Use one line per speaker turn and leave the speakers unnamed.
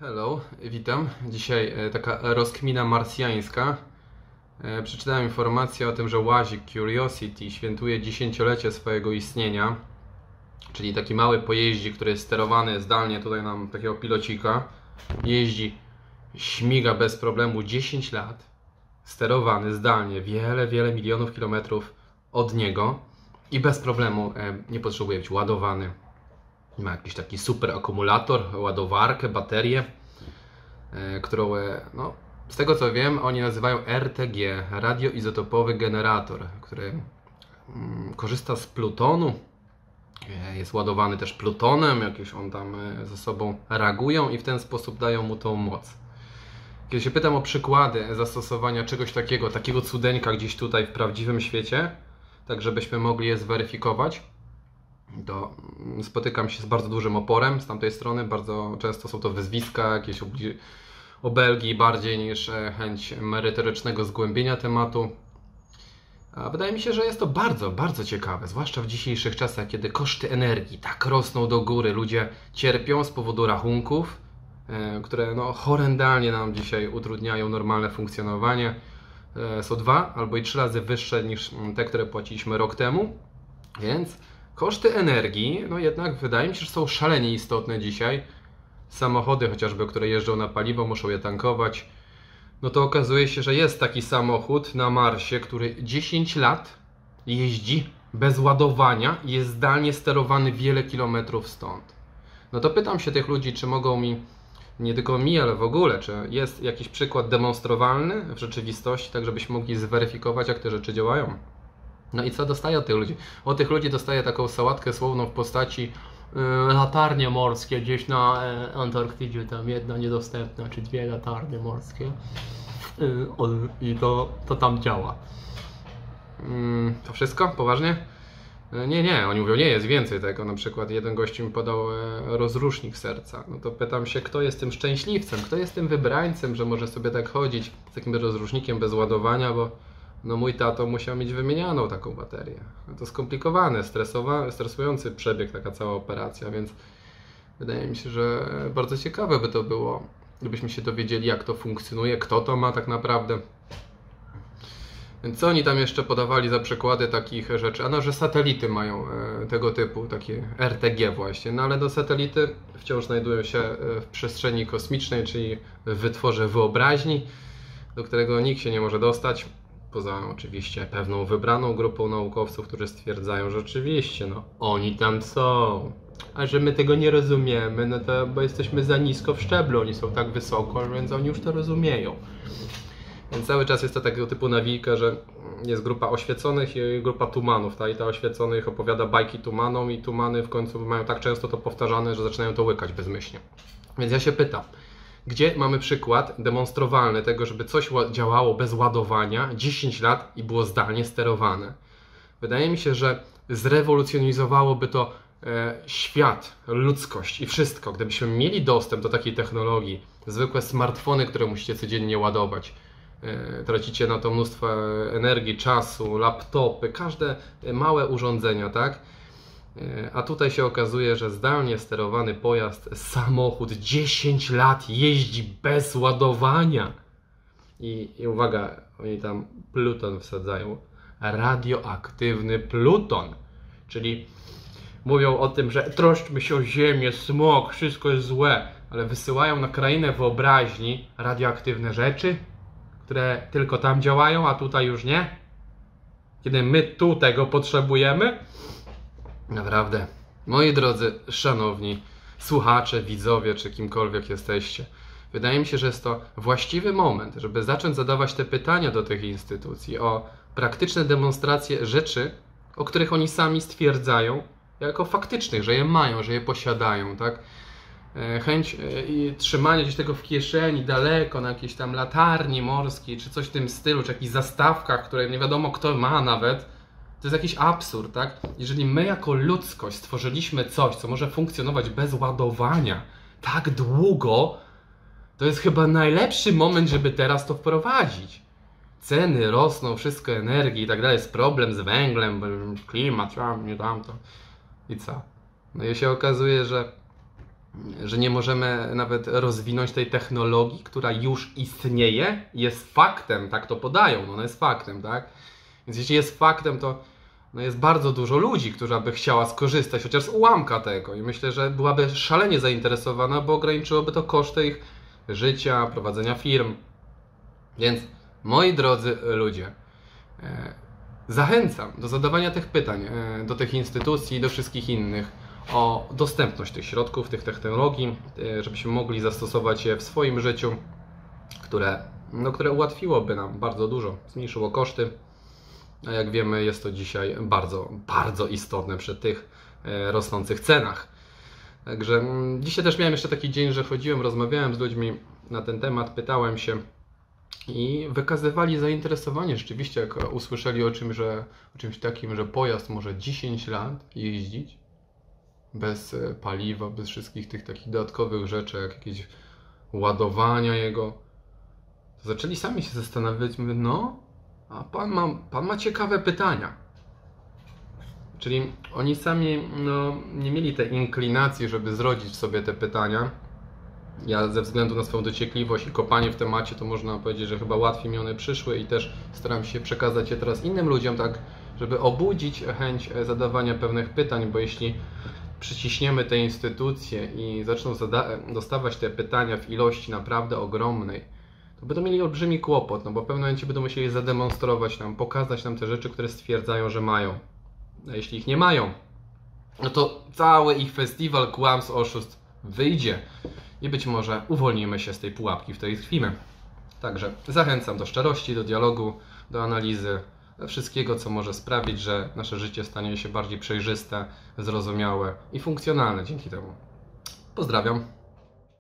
Hello, witam. Dzisiaj e, taka rozkmina marsjańska. E, Przeczytałem informację o tym, że łazik Curiosity świętuje dziesięciolecie swojego istnienia. Czyli taki mały pojeździk, który jest sterowany zdalnie. Tutaj nam takiego pilocika. Jeździ, śmiga bez problemu 10 lat. Sterowany zdalnie, wiele, wiele milionów kilometrów od niego. I bez problemu e, nie potrzebuje być ładowany. Ma jakiś taki super akumulator, ładowarkę, baterię, e, którą, e, no, z tego co wiem, oni nazywają RTG, radioizotopowy generator, który mm, korzysta z plutonu. E, Jest ładowany też plutonem, jakieś on tam ze sobą reagują i w ten sposób dają mu tą moc. Kiedy się pytam o przykłady zastosowania czegoś takiego, takiego cudeńka gdzieś tutaj w prawdziwym świecie, tak żebyśmy mogli je zweryfikować, to spotykam się z bardzo dużym oporem z tamtej strony. Bardzo często są to wyzwiska, jakieś obelgi bardziej niż e, chęć merytorycznego zgłębienia tematu. A wydaje mi się, że jest to bardzo, bardzo ciekawe, zwłaszcza w dzisiejszych czasach, kiedy koszty energii tak rosną do góry, ludzie cierpią z powodu rachunków, e, które no, horrendalnie nam dzisiaj utrudniają normalne funkcjonowanie. E, Są dwa albo i trzy razy wyższe niż te, które płaciliśmy rok temu, więc Koszty energii, no jednak wydaje mi się, że są szalenie istotne dzisiaj. Samochody chociażby, które jeżdżą na paliwo, muszą je tankować. No to okazuje się, że jest taki samochód na Marsie, który 10 lat jeździ bez ładowania i jest zdalnie sterowany wiele kilometrów stąd. No to pytam się tych ludzi, czy mogą mi, nie tylko mi, ale w ogóle, czy jest jakiś przykład demonstrowalny w rzeczywistości, tak żebyśmy mogli zweryfikować, jak te rzeczy działają. No i co dostaję od tych ludzi? Od tych ludzi dostaję taką sałatkę słowną w postaci yy, latarnie morskie gdzieś na e, Antarktydzie, tam jedna niedostępna, czy dwie latarnie morskie. On- I to, to tam działa. Mm, to wszystko? Poważnie? E, Nie, nie, oni mówią, nie, jest więcej tego. Na przykład jeden gość mi podał e, rozrusznik serca. No to pytam się, kto jest tym szczęśliwcem, kto jest tym wybrańcem, że może sobie tak chodzić z takim rozrusznikiem bez ładowania, bo no mój tato musiał mieć wymienianą taką baterię. No to skomplikowane, stresujący przebieg taka cała operacja, więc wydaje mi się, że bardzo ciekawe by to było, gdybyśmy się dowiedzieli, jak to funkcjonuje, kto to ma tak naprawdę. Co oni tam jeszcze podawali za przykłady takich rzeczy? A no, że satelity mają e, tego typu, takie RTG właśnie, no ale do satelity wciąż znajdują się e, w przestrzeni kosmicznej, czyli w wytworze wyobraźni, do którego nikt się nie może dostać. Poza oczywiście pewną wybraną grupą naukowców, którzy stwierdzają, że oczywiście, no, oni tam są. A że my tego nie rozumiemy, no to bo jesteśmy za nisko w szczeblu, oni są tak wysoko, więc oni już to rozumieją. Więc cały czas jest to takiego typu nawijka, że jest grupa oświeconych i grupa tumanów, ta, i ta oświeconych opowiada bajki tumanom i tumany w końcu mają tak często to powtarzane, że zaczynają to łykać bezmyślnie. Więc ja się pytam, gdzie mamy przykład demonstrowalny tego, żeby coś ła- działało bez ładowania 10 lat i było zdalnie sterowane? Wydaje mi się, że zrewolucjonizowałoby to e, świat, ludzkość i wszystko, gdybyśmy mieli dostęp do takiej technologii, zwykłe smartfony, które musicie codziennie ładować. E, Tracicie na to mnóstwo energii, czasu, laptopy, każde e, małe urządzenia, tak? E, A tutaj się okazuje, że zdalnie sterowany pojazd, samochód 10 lat jeździ bez ładowania. I, I uwaga, oni tam pluton wsadzają. Radioaktywny pluton. Czyli mówią o tym, że troszczmy się o ziemię, smog, wszystko jest złe, ale wysyłają na krainę wyobraźni radioaktywne rzeczy, które tylko tam działają, a tutaj już nie. Kiedy my tu tego potrzebujemy, Naprawdę. Moi drodzy, szanowni słuchacze, widzowie, czy kimkolwiek jesteście, wydaje mi się, że jest to właściwy moment, żeby zacząć zadawać te pytania do tych instytucji o praktyczne demonstracje rzeczy, o których oni sami stwierdzają jako faktycznych, że je mają, że je posiadają, tak? E, Chęć e, i trzymania gdzieś tego w kieszeni, daleko, na jakiejś tam latarni morskiej, czy coś w tym stylu, czy jakichś zastawkach, które nie wiadomo kto ma nawet, to jest jakiś absurd, tak? Jeżeli my jako ludzkość stworzyliśmy coś, co może funkcjonować bez ładowania tak długo, to jest chyba najlepszy moment, żeby teraz to wprowadzić. Ceny rosną, wszystko energii i tak dalej, jest problem z węglem, klimat, tam, nie tamto. I co? No i się okazuje, że że nie możemy nawet rozwinąć tej technologii, która już istnieje, jest faktem, tak to podają, no ona jest faktem, tak? Więc jeśli jest faktem, to no jest bardzo dużo ludzi, która by chciała skorzystać chociaż z ułamka tego i myślę, że byłaby szalenie zainteresowana, bo ograniczyłoby to koszty ich życia, prowadzenia firm. Więc moi drodzy ludzie, e, zachęcam do zadawania tych pytań e, do tych instytucji i do wszystkich innych o dostępność tych środków, tych technologii, e, żebyśmy mogli zastosować je w swoim życiu, które, no, które ułatwiłoby nam bardzo dużo, zmniejszyło koszty. A jak wiemy, jest to dzisiaj bardzo, bardzo istotne przy tych e, rosnących cenach. Także mm, dzisiaj też miałem jeszcze taki dzień, że chodziłem, rozmawiałem z ludźmi na ten temat, pytałem się i wykazywali zainteresowanie rzeczywiście, jak usłyszeli o, czym, że, o czymś takim, że pojazd może 10 lat jeździć bez e, paliwa, bez wszystkich tych takich dodatkowych rzeczy, jak jakieś ładowania jego. Zaczęli sami się zastanawiać, mówię, no, a pan ma, pan ma ciekawe pytania. Czyli oni sami no, nie mieli tej inklinacji, żeby zrodzić sobie te pytania. Ja ze względu na swoją dociekliwość i kopanie w temacie, to można powiedzieć, że chyba łatwiej mi one przyszły i też staram się przekazać je teraz innym ludziom, tak, żeby obudzić chęć zadawania pewnych pytań, bo jeśli przyciśniemy te instytucje i zaczną dostawać te pytania w ilości naprawdę ogromnej, to będą mieli olbrzymi kłopot, no bo w pewnym momencie będą musieli zademonstrować nam, pokazać nam te rzeczy, które stwierdzają, że mają. A jeśli ich nie mają, no to cały ich festiwal kłamstw, oszustw wyjdzie i być może uwolnimy się z tej pułapki, w której tkwimy. Także zachęcam do szczerości, do dialogu, do analizy, wszystkiego, co może sprawić, że nasze życie stanie się bardziej przejrzyste, zrozumiałe i funkcjonalne dzięki temu. Pozdrawiam.